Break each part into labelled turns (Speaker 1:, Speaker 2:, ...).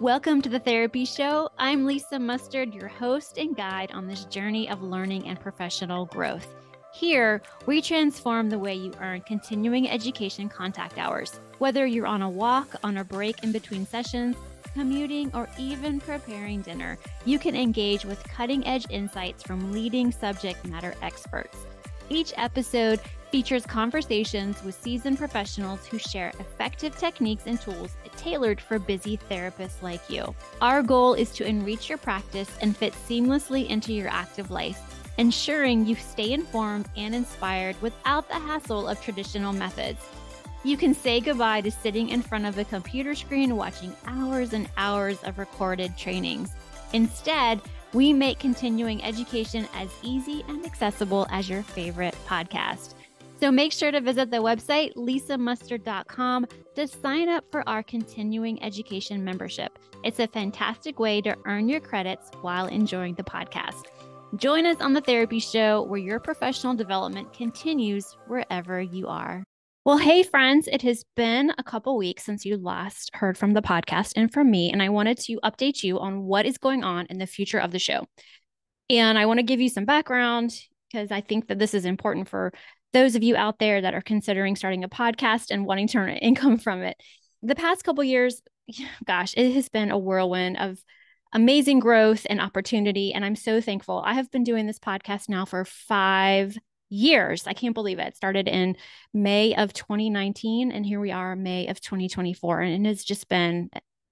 Speaker 1: Welcome to the Therapy Show. I'm Lisa Mustard, your host and guide on this journey of learning and professional growth. Here, we transform the way you earn continuing education contact hours. Whether you're on a walk, on a break in between sessions, commuting, or even preparing dinner, you can engage with cutting edge insights from leading subject matter experts. Each episode features conversations with seasoned professionals who share effective techniques and tools tailored for busy therapists like you. Our goal is to enrich your practice and fit seamlessly into your active life, ensuring you stay informed and inspired without the hassle of traditional methods. You can say goodbye to sitting in front of a computer screen watching hours and hours of recorded trainings. Instead, we make continuing education as easy and accessible as your favorite podcast. So make sure to visit the website lisamustard.com to sign up for our continuing education membership. It's a fantastic way to earn your credits while enjoying the podcast. Join us on the therapy show where your professional development continues wherever you are. Well, hey, friends, it has been a couple weeks since you last heard from the podcast and from me, and I wanted to update you on what is going on in the future of the show. And I want to give you some background because I think that this is important for those of you out there that are considering starting a podcast and wanting to earn income from it. The past couple years, gosh, it has been a whirlwind of amazing growth and opportunity. And I'm so thankful. I have been doing this podcast now for five years. I can't believe it. it started in May of 2019, and here we are, May of 2024. And it has just been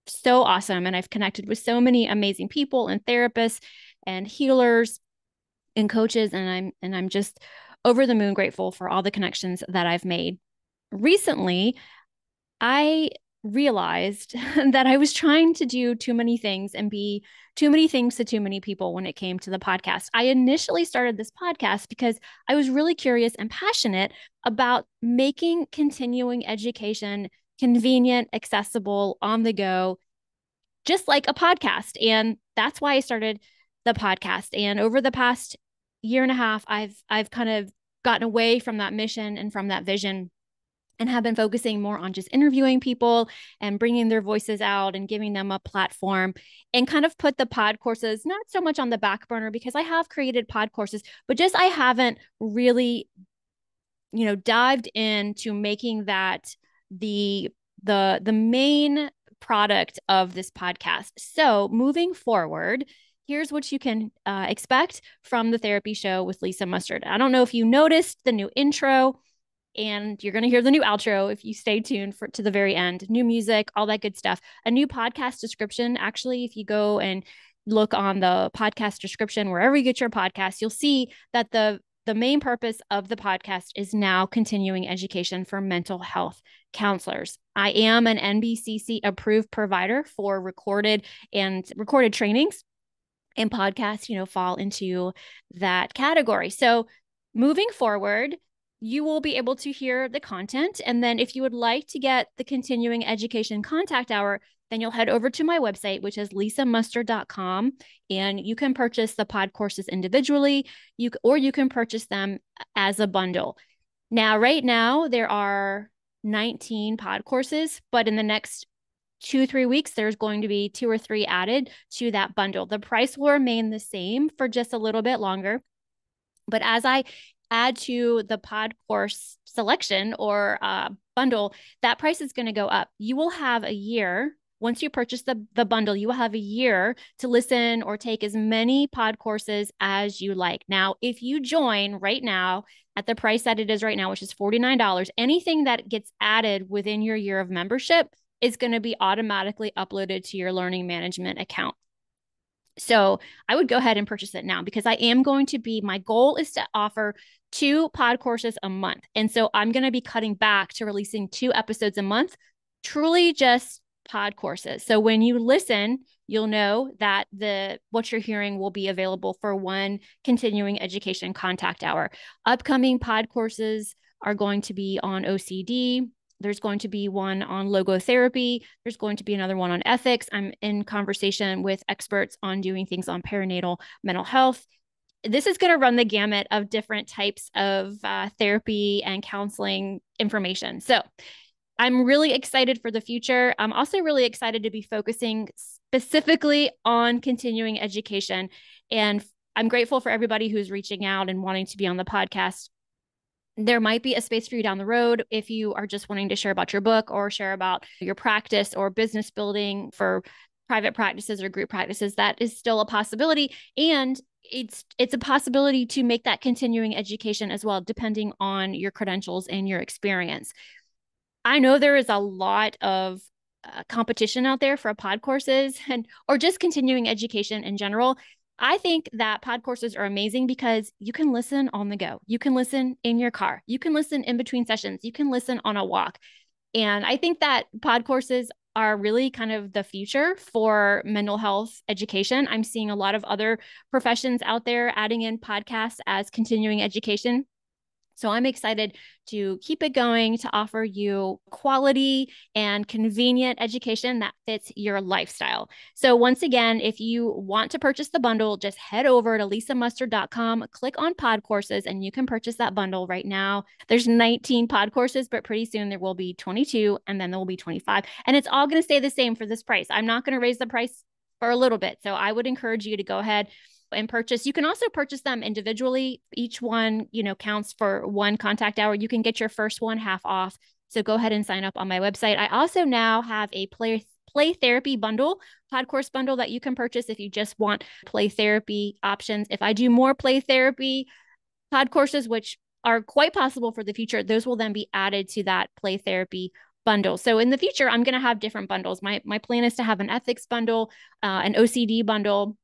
Speaker 1: so awesome. And I've connected with so many amazing people and therapists and healers and coaches. And I'm and I'm just over the moon grateful for all the connections that I've made. Recently, I realized that I was trying to do too many things and be too many things to too many people when it came to the podcast. I initially started this podcast because I was really curious and passionate about making continuing education convenient, accessible, on the go, just like a podcast. And that's why I started the podcast. And over the past year and a half, I've I've kind of gotten away from that mission and from that vision and have been focusing more on just interviewing people and bringing their voices out and giving them a platform and kind of put the pod courses not so much on the back burner because I have created pod courses but just I haven't really you know dived into making that the the the main product of this podcast. So, moving forward, here's what you can uh, expect from the therapy show with Lisa Mustard. I don't know if you noticed the new intro, and you're going to hear the new outro if you stay tuned for to the very end. New music, all that good stuff. A new podcast description. Actually, if you go and look on the podcast description wherever you get your podcast, you'll see that the the main purpose of the podcast is now continuing education for mental health counselors. I am an NBCC approved provider for recorded and recorded trainings and podcasts, you know, fall into that category. So moving forward, you will be able to hear the content. And then if you would like to get the continuing education contact hour, then you'll head over to my website, which is lisamustard.com, and you can purchase the pod courses individually, you or you can purchase them as a bundle. Now, right now, there are 19 pod courses, but in the next two, three weeks, there's going to be two or three added to that bundle. The price will remain the same for just a little bit longer. But as I add to the pod course selection or uh, bundle, that price is going to go up. You will have a year. Once you purchase the, the bundle, you will have a year to listen or take as many pod courses as you like. Now, if you join right now at the price that it is right now, which is $49, anything that gets added within your year of membership is going to be automatically uploaded to your learning management account. So I would go ahead and purchase it now because I am going to be, my goal is to offer two pod courses a month. And so I'm going to be cutting back to releasing two episodes a month, truly just pod courses. So when you listen, you'll know that the what you're hearing will be available for one continuing education contact hour. Upcoming pod courses are going to be on OCD, there's going to be one on logotherapy. There's going to be another one on ethics. I'm in conversation with experts on doing things on perinatal mental health. This is going to run the gamut of different types of uh, therapy and counseling information. So, I'm really excited for the future. I'm also really excited to be focusing specifically on continuing education. And I'm grateful for everybody who's reaching out and wanting to be on the podcast. There might be a space for you down the road if you are just wanting to share about your book or share about your practice or business building for private practices or group practices. That is still a possibility. And it's it's a possibility to make that continuing education as well depending on your credentials and your experience i know there is a lot of uh, competition out there for pod courses and or just continuing education in general i think that pod courses are amazing because you can listen on the go you can listen in your car you can listen in between sessions you can listen on a walk and i think that pod courses are really kind of the future for mental health education. I'm seeing a lot of other professions out there adding in podcasts as continuing education. So I'm excited to keep it going to offer you quality and convenient education that fits your lifestyle. So once again, if you want to purchase the bundle, just head over to lisamustard.com, click on pod courses, and you can purchase that bundle right now. There's 19 pod courses, but pretty soon there will be 22 and then there will be 25. And it's all going to stay the same for this price. I'm not going to raise the price for a little bit. So I would encourage you to go ahead and purchase. You can also purchase them individually. Each one, you know, counts for one contact hour. You can get your first one half off. So go ahead and sign up on my website. I also now have a play play therapy bundle, pod course bundle that you can purchase if you just want play therapy options. If I do more play therapy pod courses, which are quite possible for the future, those will then be added to that play therapy bundle. So in the future, I'm going to have different bundles. My my plan is to have an ethics bundle, uh, an OCD bundle,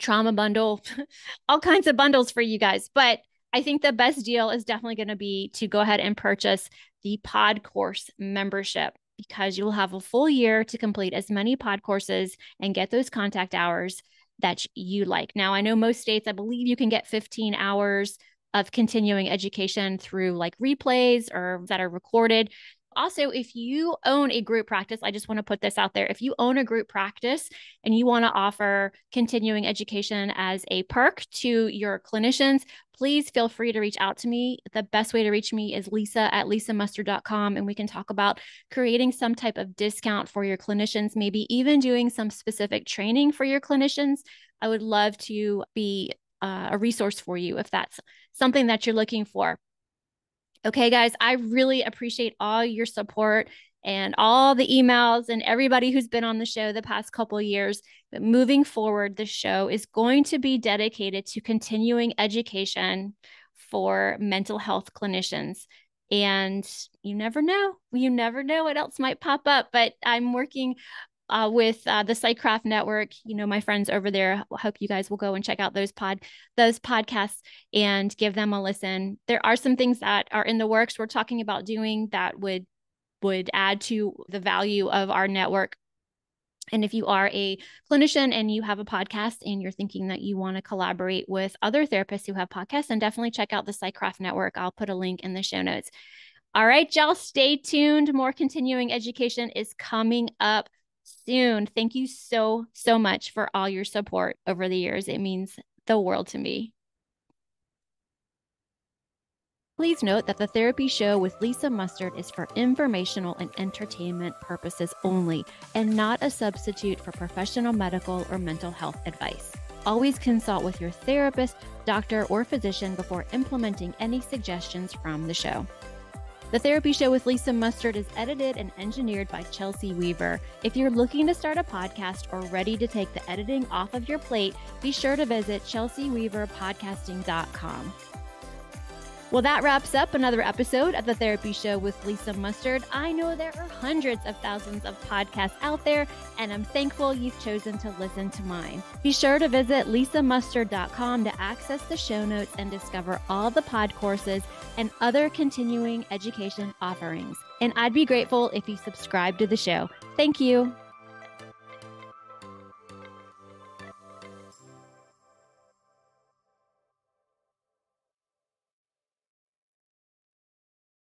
Speaker 1: trauma bundle, all kinds of bundles for you guys. But I think the best deal is definitely going to be to go ahead and purchase the pod course membership because you'll have a full year to complete as many pod courses and get those contact hours that you like. Now, I know most states, I believe you can get 15 hours of continuing education through like replays or that are recorded. Also, if you own a group practice, I just want to put this out there. If you own a group practice and you want to offer continuing education as a perk to your clinicians, please feel free to reach out to me. The best way to reach me is lisa at lisamustard.com, and we can talk about creating some type of discount for your clinicians, maybe even doing some specific training for your clinicians. I would love to be uh, a resource for you if that's something that you're looking for. Okay, guys, I really appreciate all your support and all the emails and everybody who's been on the show the past couple years. But moving forward, the show is going to be dedicated to continuing education for mental health clinicians. And you never know, you never know what else might pop up. But I'm working uh, with uh, the Psychcraft Network. You know, my friends over there. I hope you guys will go and check out those pod those podcasts and give them a listen. There are some things that are in the works we're talking about doing that would would add to the value of our network. And if you are a clinician and you have a podcast and you're thinking that you want to collaborate with other therapists who have podcasts, then definitely check out the Psychcraft Network. I'll put a link in the show notes. All right, y'all, stay tuned. More continuing education is coming up soon. Thank you so, so much for all your support over the years. It means the world to me. Please note that the therapy show with Lisa Mustard is for informational and entertainment purposes only and not a substitute for professional medical or mental health advice. Always consult with your therapist, doctor, or physician before implementing any suggestions from the show. The Therapy Show with Lisa Mustard is edited and engineered by Chelsea Weaver. If you're looking to start a podcast or ready to take the editing off of your plate, be sure to visit chelseaweaverpodcasting.com. Well, that wraps up another episode of the Therapy Show with Lisa Mustard. I know there are hundreds of thousands of podcasts out there, and I'm thankful you've chosen to listen to mine. Be sure to visit lisamustard.com to access the show notes and discover all the pod courses and other continuing education offerings. And I'd be grateful if you subscribe to the show. Thank you.